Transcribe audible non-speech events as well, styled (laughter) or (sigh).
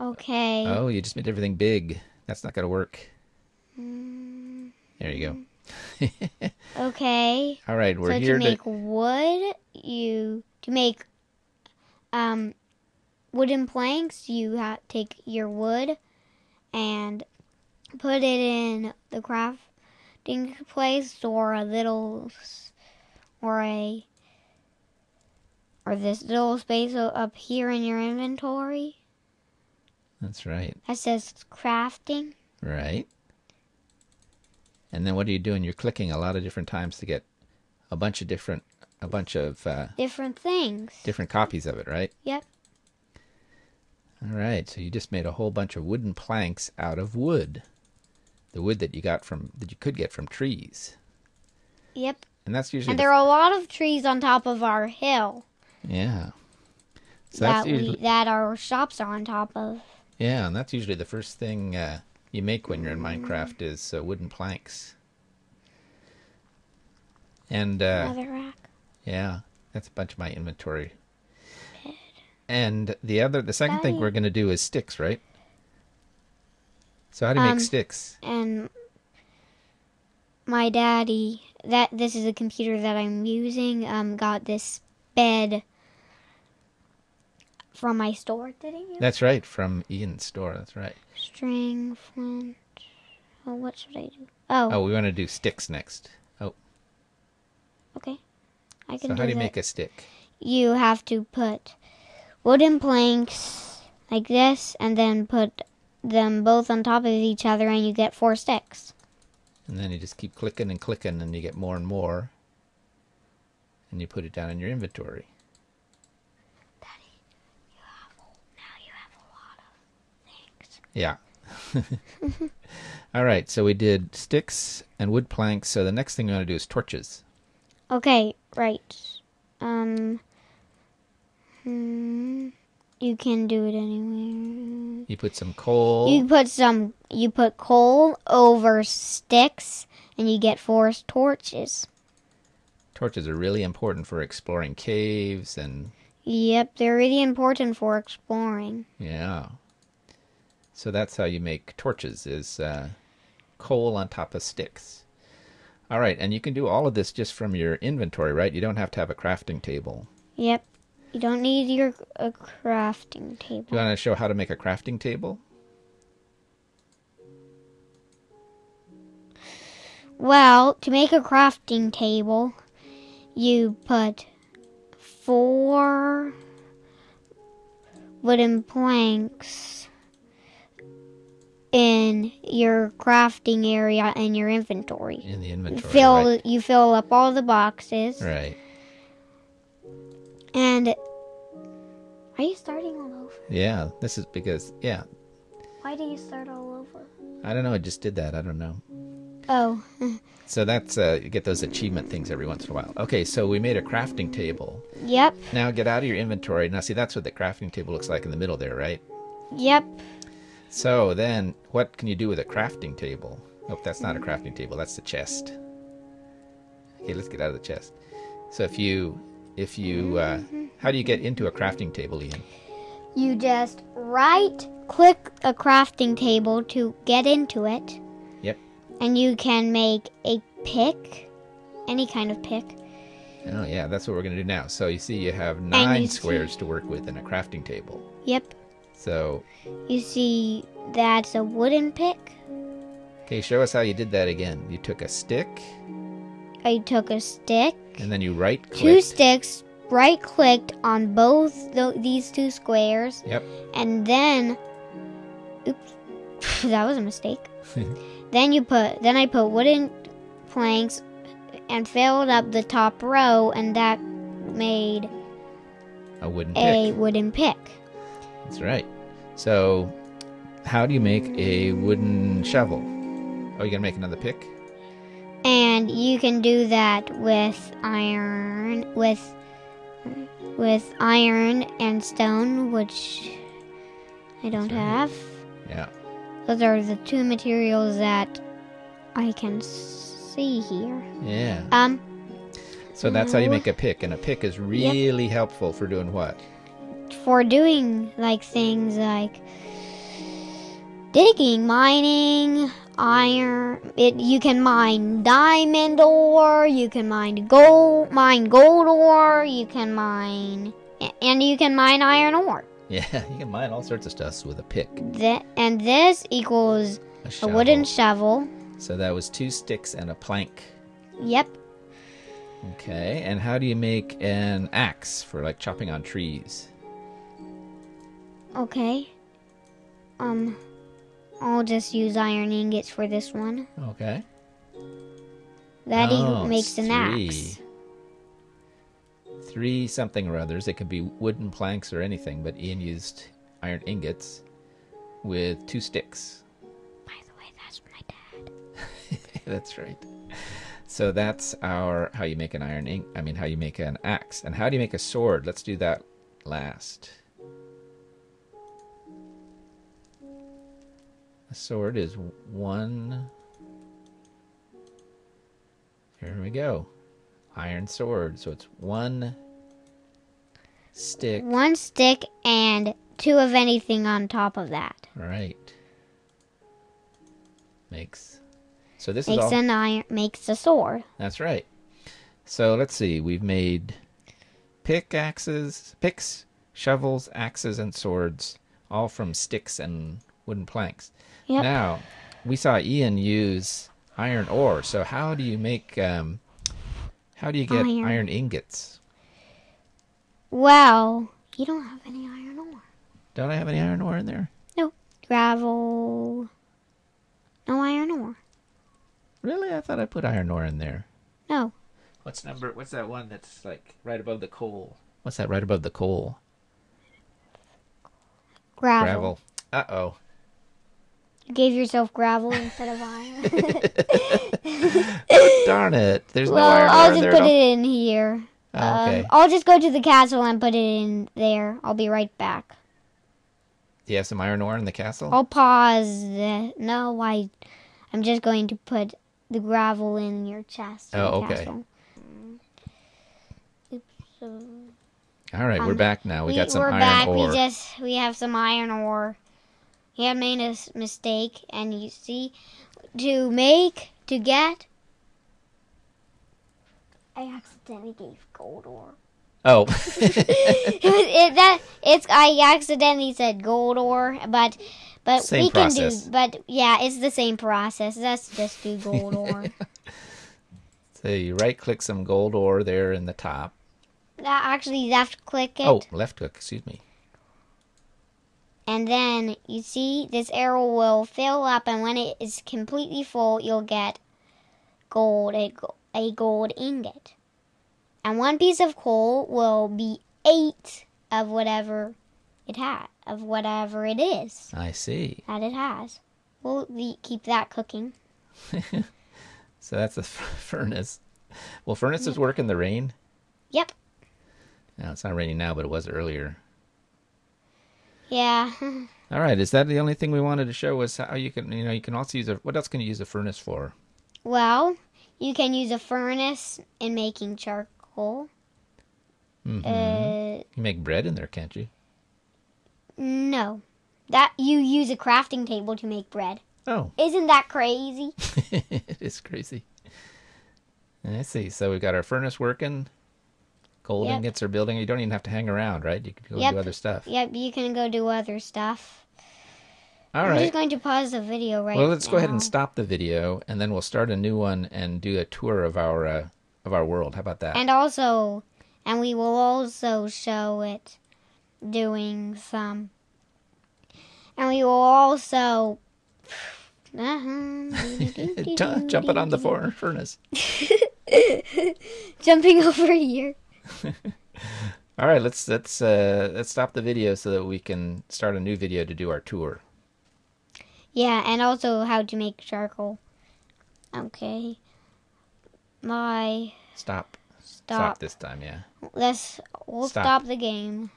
Okay. Oh, you just made everything big. That's not going to work. Mm, There you go. (laughs) okay. All right, we're so here to make wood, you to make um wooden planks, you have take your wood and put it in the crafting place or a little or a or this little space up here in your inventory That's right. that says crafting. Right. And then what are you doing? You're clicking a lot of different times to get a bunch of different a bunch of uh, Different things. different copies of it, right? Yep. All right. So you just made a whole bunch of wooden planks out of wood. The wood that you got from that you could get from trees. Yep. And that's usually And the- there are a lot of trees on top of our hill. yeah. So that that's we that our shops are on top of. Yeah, and that's usually the first thing uh, you make when you're in Minecraft is uh, wooden planks. And uh, rack. Yeah, that's a bunch of my inventory. Bed. And the other, the second thing we're going to do is sticks, right? So how do you Um, make sticks? And my daddy, that this is a computer that I'm using. Um, got this bed from my store. Did he? That's right, from Ian's store. That's right. String, flint. Oh, what should I do? Oh, Oh, we want to do sticks next. Oh, okay. I can. so can how do do you that. make a stick? you have to put wooden planks like this and then put them both on top of each other and you get four sticks. And then you just keep clicking and clicking, and you get more and more. And you put it down in your inventory. Now you have a lot of things. Yeah. (laughs) All right, so we did sticks and wood planks. So the next thing we want to do is torches. Okay, right. Um hmm, you can do it anywhere. You put some coal. You put some you put coal over sticks and you get four torches. Torches are really important for exploring caves and Yep, they're really important for exploring. yeah. So that's how you make torches is uh, coal on top of sticks. All right, and you can do all of this just from your inventory, right? You don't have to have a crafting table. Yep. You don't need your a crafting Do you want to show how to make a crafting table? Well, to make a crafting table, you put four wooden planks in your crafting area and your inventory. In the inventory, fill right? you fill up all the boxes Right. and are you starting all over? Yeah, this is because yeah, Why do you start all over? I don't know. I just did that. I don't know. Oh, (laughs) So that's uh, you get those achievement things every once in a while. Okay, so we made a crafting table. yep, Now get out of your inventory. Now see that's what the crafting table looks like in the middle there, right? yep. So then, what can you do with a crafting table? Nope, that's not a crafting table. That's the chest. Okay, let's get out of the chest. So if you, if you, uh, how do you get into a crafting table, Ian? You just right click a crafting table to get into it. Yep. And you can make a pick, any kind of pick. Oh yeah, that's what we're gonna do now. So you see, you have nine you squares to work with in a crafting table. Yep. So, You see, that's a wooden pick. okay, show us how you did that again. You took a stick, I took a stick, and then you right clicked. two sticks, right clicked on both tho- these two squares, Yep. and then, oops, (laughs) that was a mistake. (laughs) then you put, then I put wooden planks and filled up the top row, and that made A wooden a pick. wooden pick. That's right. So, how do you make a wooden shovel? Oh, you gonna make another pick? And you can do that with iron, with with iron and stone, which I don't right. have. Yeah. Those are the two materials that I can see here. Yeah. Um, So that's how you make a pick, and a pick is really helpful for doing what? For doing like things like digging, mining, iron. It you can mine diamond ore. You can mine gold, mine gold ore. You can mine, and you can mine iron ore. (laughs) Yeah, you can mine all sorts of stuff with a pick. That and this equals A, a wooden shovel. So that was two sticks and a plank. Yep. Okay, and how do you make an axe for like chopping on trees? Okay. Um, I'll just use iron ingots for this one. Okay. That Oh, makes an three. axe. Three something or others. It could be wooden planks or anything, but Ian used iron ingots with two sticks. By the way, that's my dad. (laughs) that's right. So that's our how you make an iron ink. I mean, how you make an axe, and how do you make a sword? Let's do that last. A sword is one. Here we go. Iron sword. So it's one stick. One stick and two of anything on top of that. Right. Makes. So this is Makes all. an iron. Makes a sword. That's right. So let's see. We've made pickaxes, picks, shovels, axes, and swords, all from sticks and wooden planks. Yep. Now, we saw Ian use iron ore. So how do you make? Um, how do you get Iron. iron ingots? Well, you don't have any iron ore. Don't I have any iron ore in there? No. Gravel. No iron ore. Really? I thought I put iron ore in there. No. What's number? What's that one that's like right above the coal? What's that right above the coal? Gravel. Gravel. Uh oh. You gave yourself gravel instead of iron. (laughs) Darn it! There's no well, iron ore I'll just put it in here. Oh, okay. Um, I'll just go to the castle and put it in there. I'll be right back. Do you have some iron ore in the castle? I'll pause. The, no, I, I'm just going to put the gravel in your chest. in Oh, the okay. castle. Oops. so- All right, we're um, back now. We, got some iron back. ore. We just we have some iron ore. He had made a mistake, and you see, to make to get. I accidentally gave gold ore. Oh, it, (laughs) (laughs) it- that it's I accidentally said gold ore, but but Same we can do. But yeah, it's the same process. Let's just do gold ore. (laughs) so you right-click some gold ore there in the top. that actually left click it, Oh, left click. Excuse me. And then you see this arrow will fill up, and when it is completely full, you'll get gold a, a gold ingot, and one piece of coal will be eight of whatever it had of whatever it is. I see. that it has. We'll keep that cooking. (laughs) So that's the furnace. Will furnaces work in the rain? Yep. No, it's not raining now, but it was earlier. Yeah. (laughs) All right, is that the only thing we wanted to show? Was how you can, you know, you can also use a. What else can you use a furnace for? well, you can use a furnace in making charcoal. hmm Uh, you make bread in there, can't you? no. That you use a crafting table to make bread. Oh, Isn't that crazy? (laughs) it is crazy. I see. So we've got our furnace working. Gold Yep. ingots are building. You don't even have to hang around, right? You can go Yep. do other stuff. Yep, you can go do other stuff. All I'm right. just going to pause the video right Well, let's go ahead and stop the video, and then we'll start a new one and do a tour of our uh, of our world. How about that? And also, and we will also show it doing some. And we will also. Ju- Jump it on the furnace. (laughs) Jumping over here. (laughs) All right, let's let's uh, let's stop the video so that we can start a new video to do our tour. Yeah, and also how to make charcoal. Okay. My Stop. stop. this time, yeah. Let's we'll Stop. stop. the game.